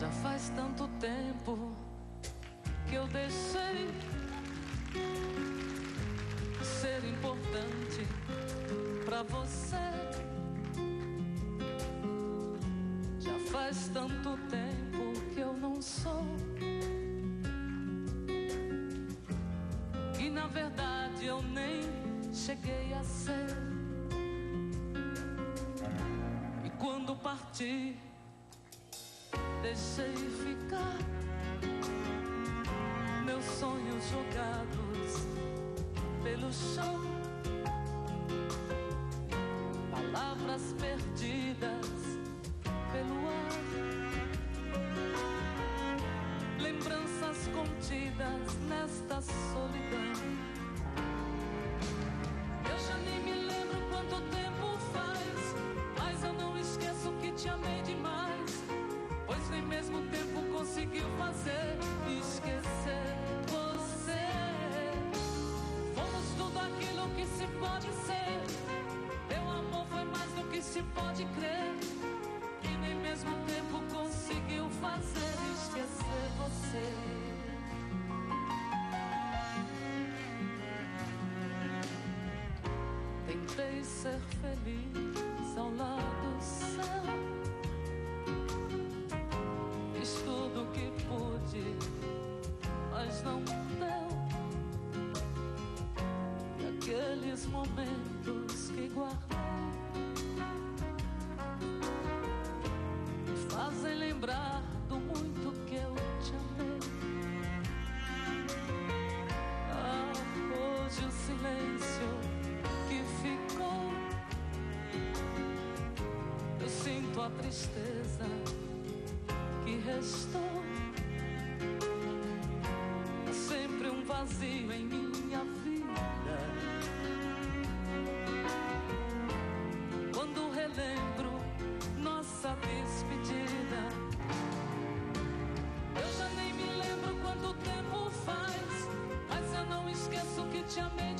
Já faz tanto tempo que eu deixei ser importante pra você. Já faz tanto tempo que eu não sou. E na verdade eu nem cheguei a ser. E quando parti, deixei ficar meus sonhos jogados pelo chão. Palavras perdidas se pode crer. E nem mesmo o tempo conseguiu fazer esquecer você. Tentei ser feliz ao lado do céu. Fiz tudo o que pude, mas não deu. E aqueles momentos que guardei me fazem lembrar do muito que eu te amei. Ah, hoje o silêncio que ficou, eu sinto a tristeza que restou. Sempre um vazio em minha Échame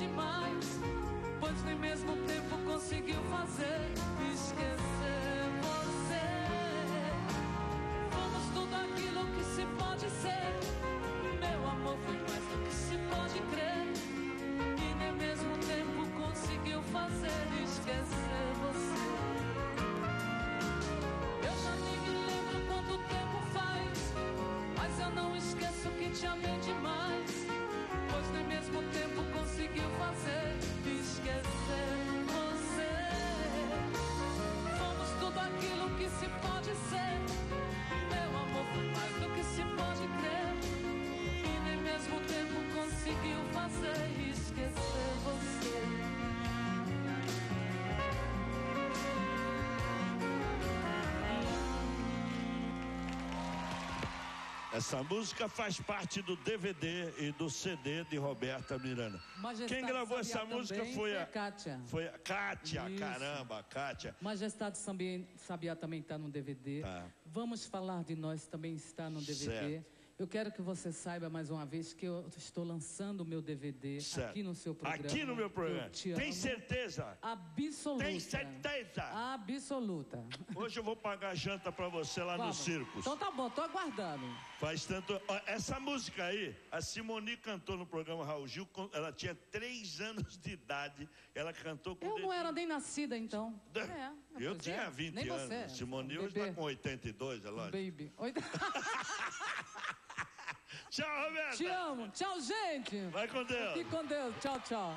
Essa música faz parte do DVD e do CD de Roberta Miranda. Majestade Quem gravou essa música foi a Kátia. Foi a Kátia, Isso. caramba, Kátia. Majestade Sabia, Sabia também está no DVD. Tá. Vamos falar de nós também está no DVD. Certo. Eu quero que você saiba mais uma vez que eu estou lançando o meu DVD Certo. aqui no seu programa. Aqui no meu programa. Te Tem amo. certeza? Absoluta. Tem certeza? Absoluta. Hoje eu vou pagar janta pra você lá Vamos. no Circus. Então tá bom, tô aguardando. Faz tanto. Essa música aí, a Simone cantou no programa Raul Gil, ela tinha três anos de idade. Ela cantou com Eu não era nem nascida então. É, Eu pois tinha é. 20 nem anos. Você. Simone Um hoje está com 82, é lógico. Baby. Oi. Tchau, Roberta. Te amo. Tchau, gente. Vai com Deus. Fique com Deus. Tchau, tchau.